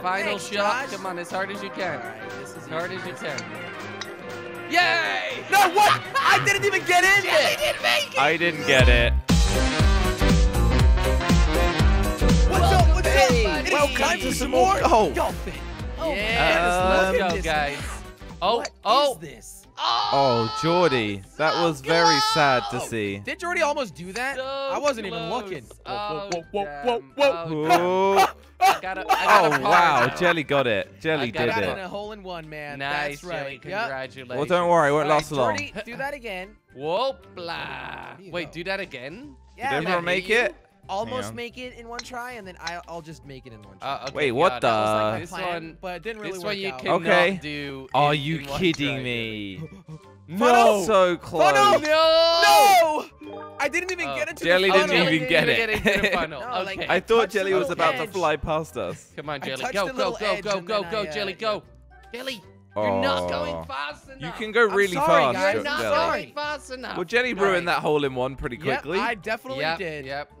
Final Thanks, shot. Josh. Come on, as hard as you can. All right, this is As hard as you can. Yay! No, what? I didn't even get in Jelly there. didn't make it. I didn't get it. What's up? What's Hey, up? It is welcome time to some more golf. Golfing. Oh, yes, Um, let's go, guys. Oh, What oh, is this? Oh, Jordy, that so was very sad to see. Did Jordy almost do that? So I wasn't even looking. Oh, Whoa, whoa, whoa, damn. whoa, Oh, Oh. I gotta, I oh gotta wow, now. Jelly got it. Jelly I got did got it. in it. a hole in one, man. Nice, That's right. Jelly. Yep. Congratulations. Well, don't worry, it won't All right, last long. Jordy, do that again. Whoop blah. you Wait, go. do that again? Yeah, Did Did I everyone make you? it? almost on. make it in one try, and then I, I'll just make it in one try. Uh, okay, Wait, what got the- that was like This plan, one, but it didn't really this work one you out. cannot Okay. do. Are in- you in kidding me? No. So close. Funnel! No! No! I didn't even Oh. get into Jelly the didn't funnel. even get didn't it. get into the funnel. No, like, okay. I thought touched Jelly was little about to fly past us. Come on, I Jelly. Go, go, go, go, go, go, I, uh, Jelly, yeah. go. Jelly, you're not Oh. going fast enough. You can go I'm really sorry, fast, guys, You're not Jelly. going fast enough. Well, Jelly All ruined right. that hole in one pretty Yep, quickly. I definitely yep, did. Yep.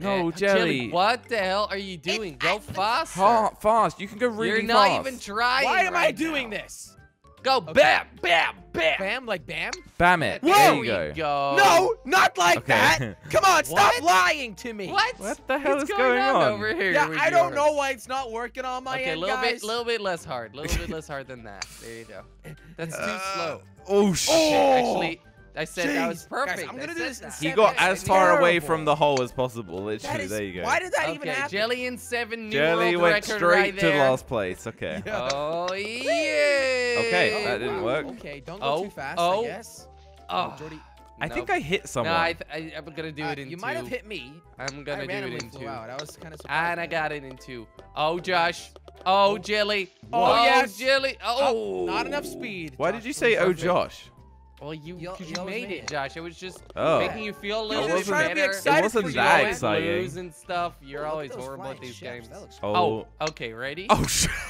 No, Eh, Jelly. What the hell are you doing? Go faster. Fast. You can go really fast. You're not fast. even trying. Why am I doing now. this? Go Okay. bam, bam, bam. Bam, like bam? Bam it. There There you go. go. No, not like Okay. that. Come on, stop lying to me. What? What the hell What's is going on? over here? Yeah, I don't know why it's not working on my Okay, a end, little guys. bit, little bit less hard. A little bit less hard than that. There you go. That's too Uh, slow. Oh, shit. Okay, actually, I said that was perfect. Guys, I'm gonna do this in that. He got minutes. as far away from the hole as possible. That Literally, is- there you go. Why did that Okay, even happen? Jelly in seven new Jelly world went record straight right to there. last place. Okay. Yeah. Oh yeah. Okay, that didn't work. Okay, don't go Oh, too fast, oh. I guess. Oh, Jordy, I no. think I hit someone. No, I, th- I, I'm gonna do uh, it in you two. might have hit me. I'm gonna do it in flew two. out. I was kind of surprised. And I got it in two. Oh, Josh. Oh, Oh. Jelly. Oh, oh yes. Jelly. Oh. Oh, not enough speed. Why Josh did you say, oh, perfect. Josh? Well, you, You- 'cause you you made made it, it. Josh. It was just Oh. making you feel a little bit just trying to be better. excited It wasn't for you. that always exciting. lose and stuff. You're Look at always horrible at these chefs. games. That Oh. Oh, okay, ready? Oh, shit.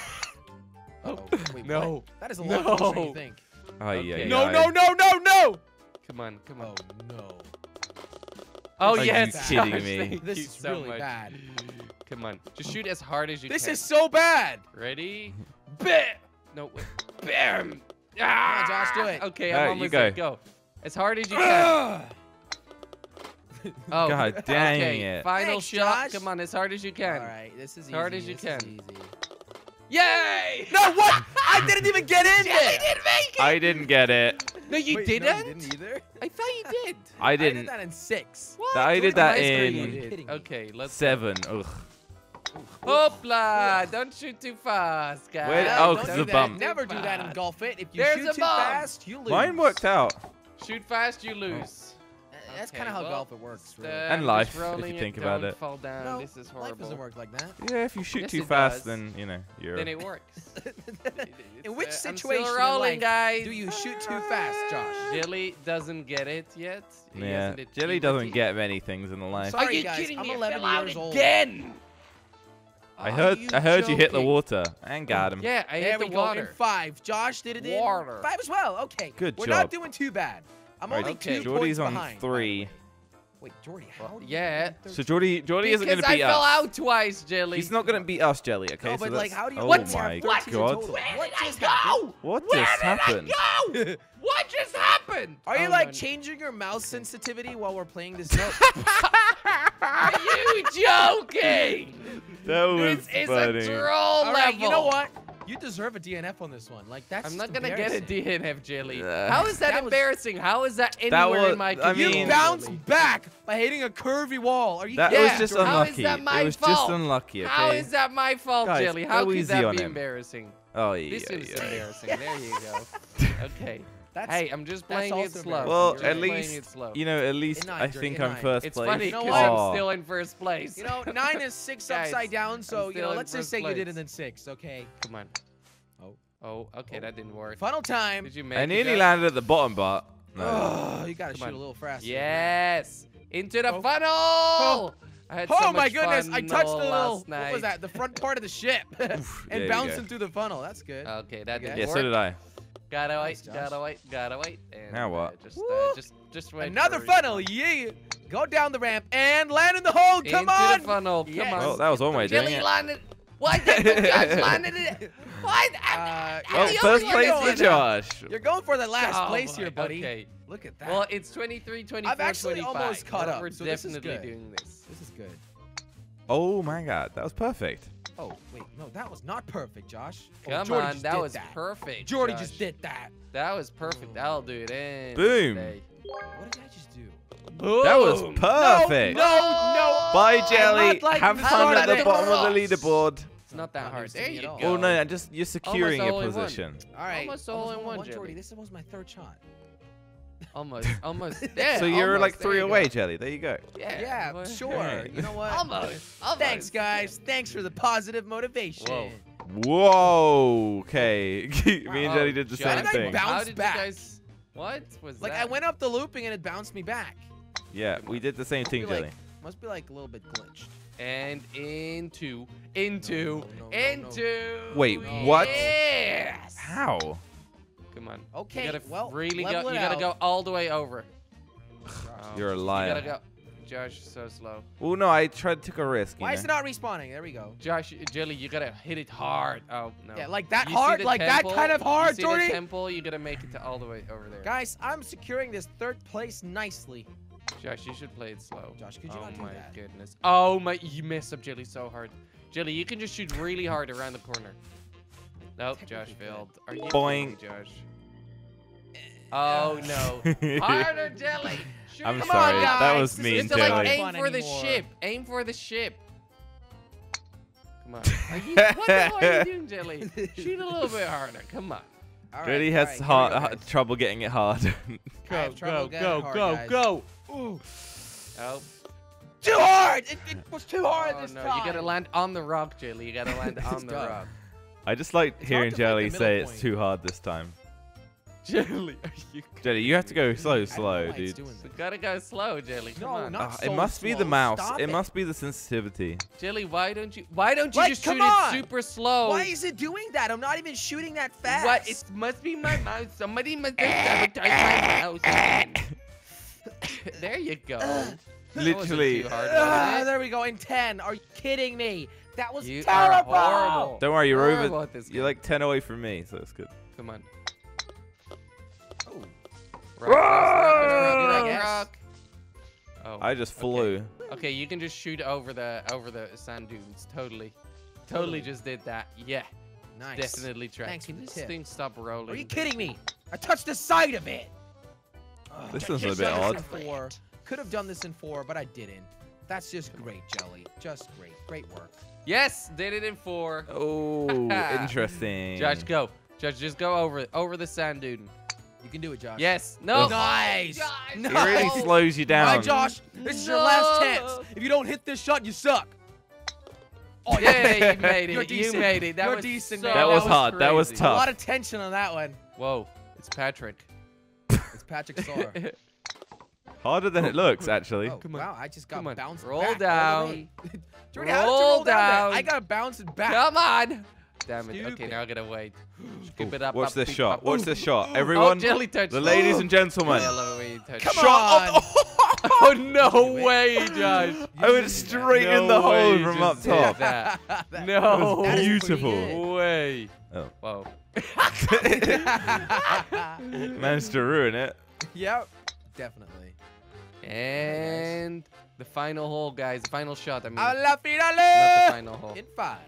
Oh, oh, wait, No. what? That is a lot closer than you think. Oh, yeah, Okay. yeah. No, no, no, no, no! Come on, come on. Oh, no. Oh, Are you yes, kidding Josh, me? This is so really much. bad. Come on, just shoot as hard as you This can. This is so bad. ready. Bam! No, wait. Bam! Ah! on, Josh, do it. Okay, I'm you almost go. there. Go. As hard as you can. Oh, God dang okay. it. Final Thanks, shot. Josh. Come on, as hard as you can. All right, this is As hard easy, as you this is can. Yay! No, what? I didn't even get in Jelly there. didn't make it. I didn't get it. no, you Wait, didn't. No, you didn't either. I thought you did. I I didn't. I did that in six. What? I did that screen in- you did. Kidding me. Okay, let's. Seven. Ugh. Hopla! Don't shoot too fast, guys. Where- Yeah, oh, don't 'cause the bump. Never do that in golf it. If you There's shoot too bump. fast, you lose. Mine worked out. Shoot fast, you lose. Uh, That's Okay, kind of how well, golf it works. Really. And life, if you think about don't it. Fall down. no, this is horrible. life doesn't work like that. Yeah, if you shoot Yes, too fast, does. then you know you're. Then it works. In which uh, situation still in rolling, life guys. Do you shoot too fast, Josh? Jelly doesn't get it yet. Yeah, hasn't Jelly doesn't get many things in life. sorry. Are you guys, kidding I'm me? I 11 years old. again. I heard. I heard you hit the water and oh, got him. Yeah, I there hit we the go. In five. Josh did it in five as well. Okay. Good We're job. not doing too bad. I'm Right, only okay. two Jordy's points on behind. three. Wait, Jordy, how? do yeah. So Jordy, Jordy isn't gonna beat I fell out twice, Jelly. He's not gonna beat us, Jelly. Okay, No, but that's. like, how do you oh win? We my have 13 god! total. Where What did I just go? happened? What Where just did? I go? what just happened? Are you Oh, like no. changing your mouse sensitivity while we're playing this? No. Are you joking? That was this is funny. a troll All level. right, you know what? You deserve a DNF on this one. Like that's. I'm not gonna get a. DNF, Jelly. Ugh. How is that, That was- embarrassing? How is that anywhere was- in my I control? You mean- bounced back by hitting a curvy wall. Are you? That kidding was Yeah. just Jordan? How is unlucky. that my it was fault? just unlucky. Okay. How is that my fault, Guys, Jelly? How go could that be him. embarrassing? Oh yeah. This is yeah. embarrassing. There you go. Okay. That's, Hey, I'm just that's playing it slow. Well, just at least it slow. You know, at least In nine, I think I'm nine. first it's place. funny You know what? I'm still in first place. You know, nine is six Guys, upside down. So you know, let's just first say you did place. it in six. Okay. Come on. Oh. Oh, okay, that didn't work. Final time. Did you make I nearly Josh? landed at the bottom, but no. Oh, you gotta Come shoot on. a little faster. Yes. Into the Oh. funnel. Oh. I had so Oh my goodness! I touched the little. last What was that? The front part of the ship, and you bouncing through the funnel. That's good. Okay, that didn't Okay. yeah, so did I. Gotta wait, Josh. gotta wait, gotta wait. And, Now what? Uh, just, uh, just, just wait. Another for- funnel. Yeah. Go down the ramp and land in the hole. Come Into on. the funnel. Come on. Well, that was one way of doing it. landed. Why did you guys landed it? Why? Uh, Well, first place for. Josh. You're going for the last Oh place my- here, buddy. Okay. Look at that. Well, it's 23, 24, I've actually 25. almost caught up, We're so this is definitely good. doing this. this is good. Oh my god, that was perfect. Oh, wait. No, that was not perfect, Josh. Oh, Come Jordy on, just that did was that. perfect. Jordy Josh. just did that. That was perfect. I'll do it. any Boom. day. What did I just do? That was perfect. No, no. Bye, I'm Jelly. not liking Have fun at the it. bottom of the leaderboard. It's not that Not hard. There you go. Oh no, just you're securing all your in one. position. All right. Almost all in one, Jordy. Jelly. This was my third shot. Almost, almost. Yeah, so you're almost. like three you go. away, Jelly. There you go. Yeah, Yeah, well, sure. Hey. You know what? Almost. almost. Thanks, guys. Thanks for the positive motivation. Whoa. Whoa. Okay. Me and Jelly did the Josh, How same did I thing. bounce How did back? you guys? What was Like that? I went up the looping and it bounced me back. Yeah, we did the same thing, Must be Jelly. like, must be like a little bit glitched. and into, into, No, no, no, no. into. Wait, what? Yes. How? Come on. Okay, You gotta well, really go. it You gotta out. go all the way over. Oh, You're a You liar. gotta go. Josh, so slow. Oh no, I tried to take a risk. Why know? is it not respawning? There we go. Josh, Jelly, you gotta hit it hard. Oh no. Yeah, like that You hard, the like that kind of hard, You hard, see Jordy. the temple? You gotta make it to all the way over there. Guys, I'm securing this third place nicely. Josh, you should play it slow. Josh, could you oh not do my that? goodness. Oh my, you messed up Jelly so hard. Jelly, you can just shoot really hard around the corner. Nope, Josh Technically failed. Are you Boing. kidding Josh? Oh no. Harder, Jelly. Shoot I'm it. Come on, sorry. that was this mean, You have to Jelly. like aim Fun for the ship. Aim for the ship. Come on. Are you, what the hell are you doing, Jelly? Shoot a little bit harder. Come on. All right, Jelly all has right, hard, go, hard- trouble getting it hard. go, go, go, getting it hard, guys. go. Ooh. Oh. Too hard! It, it was too hard oh this no, time. you gotta land on the rock, Jelly. You gotta land on the rock. I just like It's hearing hard to find Jelly say middle it's too hard this time. Jelly, are you Jelly, you have to go slow, I don't know slow, dude. doing You this. gotta go slow, Jelly. Come No, on. not it so must be the mouse. Stop it, it. must be the sensitivity. Jelly, why don't you why don't you Like, just come shoot on! it super slow? Why is it doing that? I'm not even shooting that fast. What? It must be my mouse. Somebody must have sabotaged my mouse. there you go. Literally. hard, Ah, was there we go. In 10. Are you kidding me? That was You are terrible. horrible. Don't worry, you're Horrible over. at this You're like 10 away from me, so it's good. Come on. Oh, Rock, rock, I rock, rock. Oh. I just flew. Okay, you can just shoot over the over the sand dunes. Totally. Totally just did that. Yeah, nice. definitely tried. Thanks for Can the this tip. thing stop rolling? Are you kidding me? I touched the side of it. Ugh. This Could one's a have bit done odd. this in four. Could have done this in four, but I didn't. That's just great, Jelly. Just great. Great work. Yes, did it in four. Oh, interesting. Josh, go. Josh, just go over over the sand dune. You can do it, Josh. Yes. No. Ugh. Nice. Josh, It really slows you down. right, Josh. This is your last chance. If you don't hit this shot, you suck. Oh, Yeah, you made it. You made it. That You're was decent, so man. That was hard. That was tough. A lot of tension on that one. Whoa, it's Patrick. It's Patrick Star. Harder than it oh. looks, actually. Oh, Come on. wow, I just got Come bounced Roll back down. way. Jordy, how did you Roll roll down. down. I got bounced back. Come on. Damn it. Okay, now I gotta wait. It up. Watch up, this shot. up. Watch this shot. Oh, Everyone, jelly touch. the ladies and gentlemen. I love it when. Come Shot. on. Oh no way, Josh. I went straight in the hole from up top. that. That- No. pretty beautiful. way. Oh. Whoa. Managed to ruin it. yep, definitely. And the final hole, guys. The final shot. I mean, not the final hole. In five.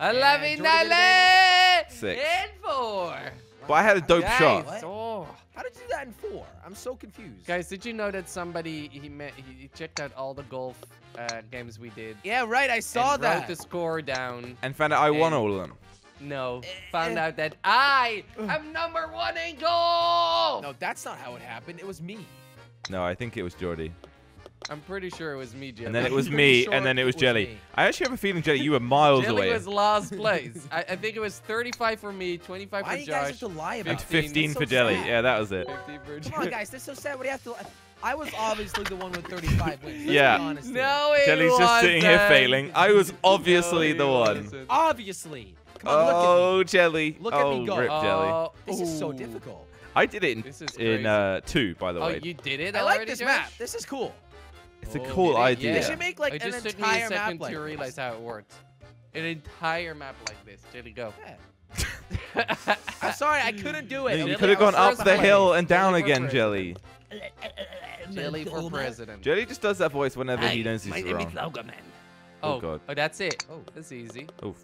A la And Jordy did it finale. Six. In four. But I had a dope Guys, shot. What? oh. How did you do that in four? I'm so confused. Guys, did you know that somebody he met he he checked out all the golf uh, games we did? Yeah, right. I saw and that. Wrote the score down. And found out I won And- all of them. No, Eh, found eh. out that I am number one in golf. No, that's not how it happened. It was me. No, I think it was Jordy. I'm pretty sure it was me, Jelly. And then it was me, sure and then it it was was Jelly. me. I actually have a feeling, Jelly, you were miles Jelly away. was last place. I, I think it was 35 for me, 25 Why for do you guys have to lie about 15. 15 That's for Jelly. sad. Yeah, that was it. 50 for Come on, Josh. guys. That's so sad. What do you have to? I was obviously the one with 35 wins. Let's Yeah. Be honest here. No, it Jelly's just sitting here failing. I was obviously No, the one. wasn't. Obviously. Come on, look at me. Oh, Jelly. Look at oh, me go. rip Jelly. Oh, This is so difficult. I did it in, This is in uh, two, by the Oh, way. you did it I like already, this Josh? map. This is cool. It's a Oh, cool did it? idea. They should make like it an just took me a entire map second like to this. realize how it worked. an entire map like this. Jelly, go. Yeah. I'm sorry, I couldn't do it. You could have gone up the president. hill and down Jelly again. Jelly. Jelly for president. Jelly just does that voice whenever he knows he's my name wrong. is Logoman. Oh, Oh, God. oh, that's it. Oh. That's easy. Oh.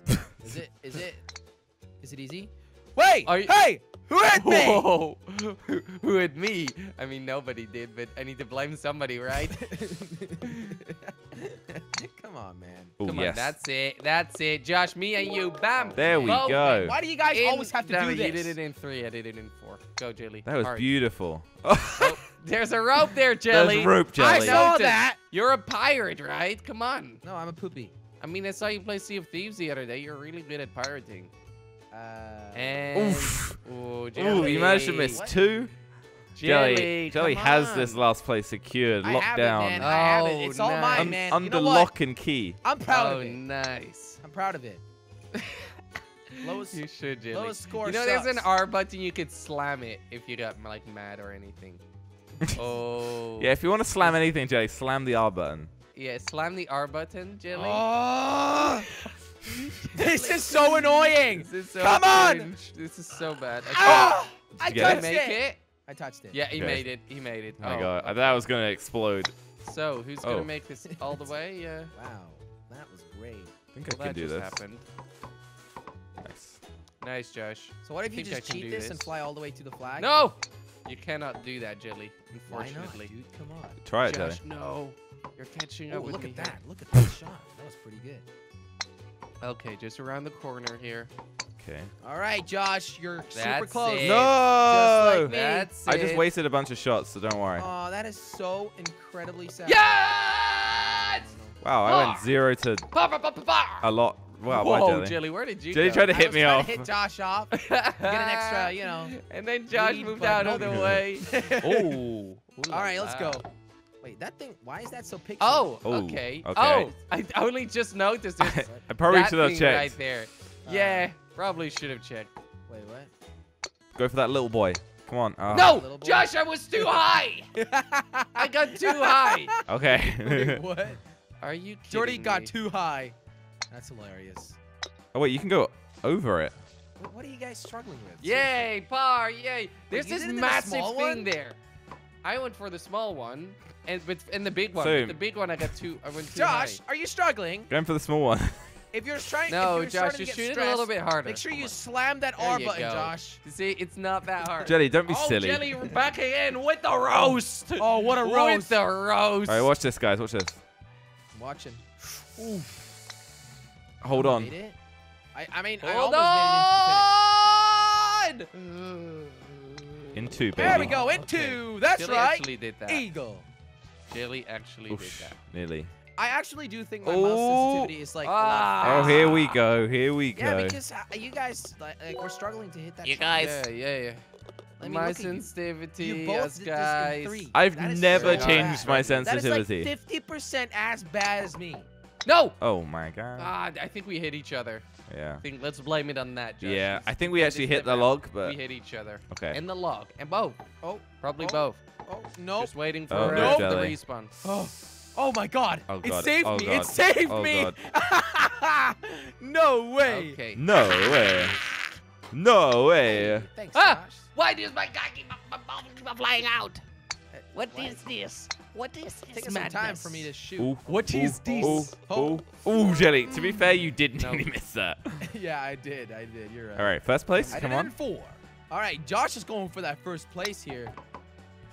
Is it? Is it? Is it easy? Wait! Are you- Hey! Who hit me? Whoa. who, who hit me? I mean, nobody did, but I need to blame somebody, right? Come on, man. Oh, Come yes. on, that's it. That's it. Josh, me and you. Bam. There we Both. go. Why do you guys In- always have to Damn do this? You did it in three. I did it in four. Go, Jelly. That was Hard. beautiful. Oh, there's a rope there, Jelly. There's rope, Jelly. I Jelly. saw Noted. that. You're a pirate, right? Come on. No, I'm a poopy. I mean, I saw you play Sea of Thieves the other day. You're really good at pirating. Uh, And Oof. Ooh, Ooh, you managed to miss What? two. Jelly, Jelly, Jelly come has this last place secured, I locked have it, down, man. I have it. Oh, It's all nice. mine, Un- man. under you know lock and key. I'm proud oh, of it. nice. I'm proud of it. Lowest, You should, Jelly. lowest score You know, there's an. R button. You could slam it if you got like mad or anything. oh. Yeah, if you want to slam anything, Jelly, slam the R button. Yeah, slam the R button, Jelly. Oh, this is so annoying. This is so Come on! cringe. This is so bad. Okay. Ah, I Did you Did get he touched make it. it? I touched it. Yeah, he Okay. made it. He made it. Oh my Oh, god, I okay. thought it was gonna explode. So, who's gonna Oh. make this all the way? Yeah. Wow, that was great. I think Well, I can that do just this. happened. Nice. Nice, Josh. So what if you just cheat do this, and fly all the way to the flag? No! You cannot do that, Jelly. Why not, Unfortunately. dude? Come on. Try it, Jelly. Josh, no. You're catching Oh, up with look me at here. that. Look at that shot. That was pretty good. Okay, just around the corner here. Okay. All right, Josh, you're super That's close. it. No! like me. That's I just wasted a bunch of shots, so don't worry. Oh, that is so incredibly sad. Yes! Wow, I went zero to a lot. Wow, Whoa, why Jelly? Jelly, where did you Jelly go? tried to I hit me trying off. to hit Josh off. Get an extra, you know. And then Josh lead, moved out of the way. oh. All right, let's go. Wow. Wait, that thing. Why is that so pixely? Oh, Oh, okay. okay. Oh, I only just noticed it. I probably should have thing checked. right there. Yeah, probably should have checked. Wait, what? Go for that little boy. Come on. Ah. no. Josh, I was too high. I got too high. Wait, Okay. what? Are you kidding Jordy got me? too high. That's hilarious. oh wait, you can go over it. What, what are you guys struggling with? Yay, par, yay. There's you this did the massive thing one? there. I went for the small one, and but and the big one. So- but the big one, I got two. I went too Josh, high. are you struggling? Going for the small one. If you're trying, No, if you're Josh, starting to just shoot it a little bit harder. Make sure you slam that There R you button, go. Josh. See, it's not that hard. Jelly, don't be oh, silly. Jelly, back again with the roast. Oh, what a roast! With roast! the roast. All right, watch this, guys. Watch this. I'm watching. Hold I on. made it. I, I mean, I Hold almost made it on. In two, into the finish. There we go, in Okay. two. That's Jelly right. actually did that. Eagle. Jelly actually Oof, did that. nearly. I actually do think my Oh. mouse sensitivity is like. Ah. Oh, here we go. Here we go. Yeah, go. because uh, you guys, like, like, we're struggling to hit that. You guys- Yeah, yeah, yeah. I mean, My look at you. sensitivity, You both us did this in guys. three. I've never changed bad. my That is like sensitivity. 50% as bad as me. No. Oh my god. Ah, I think we hit each other. Yeah. I think let's blame it on that. Josh. Yeah, I think we blame actually hit the map. log, but we hit each other. okay. And the log, and both. Oh, Probably Oh. both. oh, no. Just waiting for Oh, no. the Jelly. respawn. Oh, oh my God! Oh, god. It saved Oh, me! God. It saved Oh, me! God. no way! Okay. No way. No way. Thanks, Ah! Josh. Why does my guy keep, my ball keep flying out? What is this? What is this Taking some time for me to shoot. Ooh, What ooh, is this? Ooh, Oh. ooh, ooh, Jelly. To be fair, you did No. nearly miss that. yeah, I did. I did. You're right. All right, first place. I Come did it on. in four. All right, Josh is going for that first place here.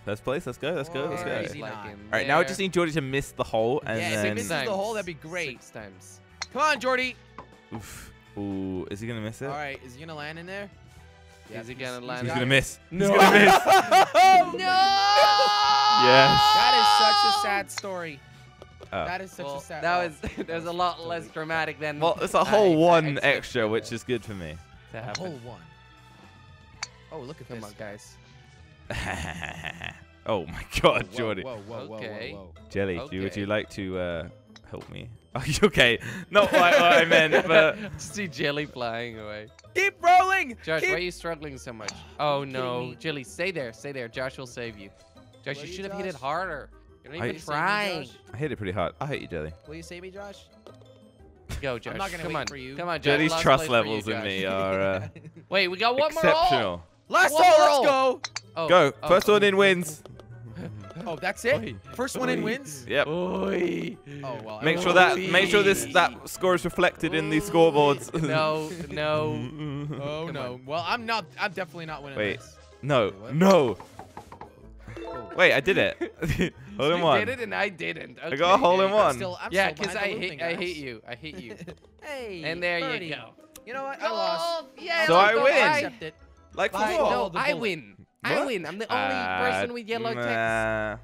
First place. Let's go. Let's go. Let's go. Easy All nine. in right, now I just need Jordy to miss the hole, and Yeah, if he then. misses the hole, that'd be great. Six times. Come on, Jordy. Oof. Ooh, is he gonna miss it? All right, is he gonna land in there? Is he he's- gonna he's land He's gonna miss. No. He's gonna miss. no! Yes. That is such a sad story. Oh. That is such Well, a sad. Story. That was there's a lot less dramatic than. Well, it's a whole I one expected extra, which is good for me. to a whole one. Oh, look at Come this. on, guys. oh my God, Whoa, Jordy. Whoa, whoa, whoa, Okay. whoa, whoa. Jelly, do would you like to uh, help me? Are you okay? Not quite what I meant, but see Jelly flying away. Keep rolling. Josh, Keep... why are you struggling so much? Oh no. Jelly, stay there, stay there. Josh will save you. Josh, Will you you, should have hit it harder. You're not I- even Will you save me, trying. I hit it pretty hard. I hate you, Jelly. Will you save me, Josh? Go, Josh. not gonna Come wait on. for you. Come on, Josh. Jody's Last trust place for you, levels in me are uh, Wait, we got one more hole. exceptional. Last One let's go. Oh, Go. oh. First one in wins. Oh, that's it. Oi. First one in wins. Yep. Oi. Oh well. Make sure that make sure this that score is reflected in the scoreboards. no, no. Oh Come no. on. Well, I'm not. I'm definitely not winning Wait. this. no, Wait, no. Oh. Wait, I did it. hole in you one. did it and I didn't. Okay, got a hole in one. Still, I'm Yeah, because I hate I hate you. I hate you. hey. and there birdie. you go. You know what? I lost. Yeah, So let's I win. I I, accept it. Like Bye. before. No, I win. I What? win. I'm the only Uh, person with yellow text. nah.